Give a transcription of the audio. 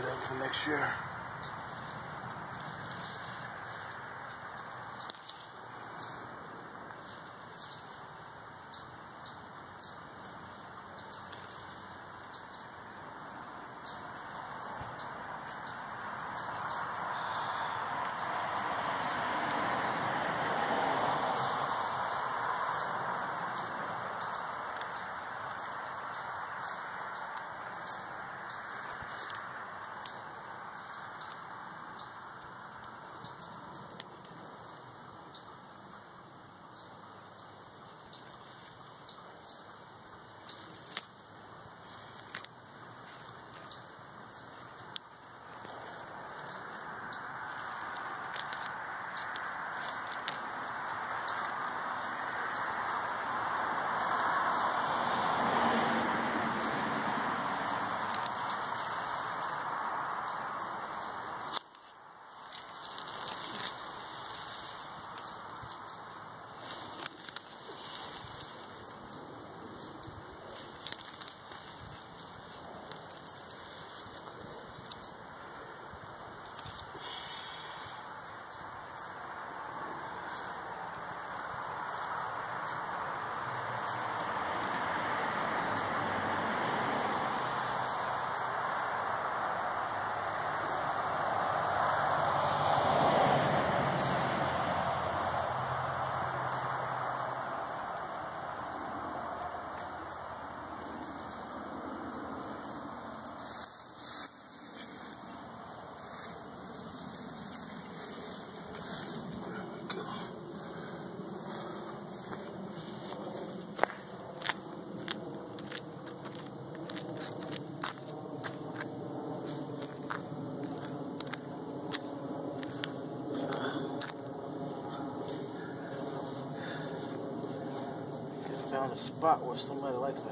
that for next year. Found a spot where somebody likes to.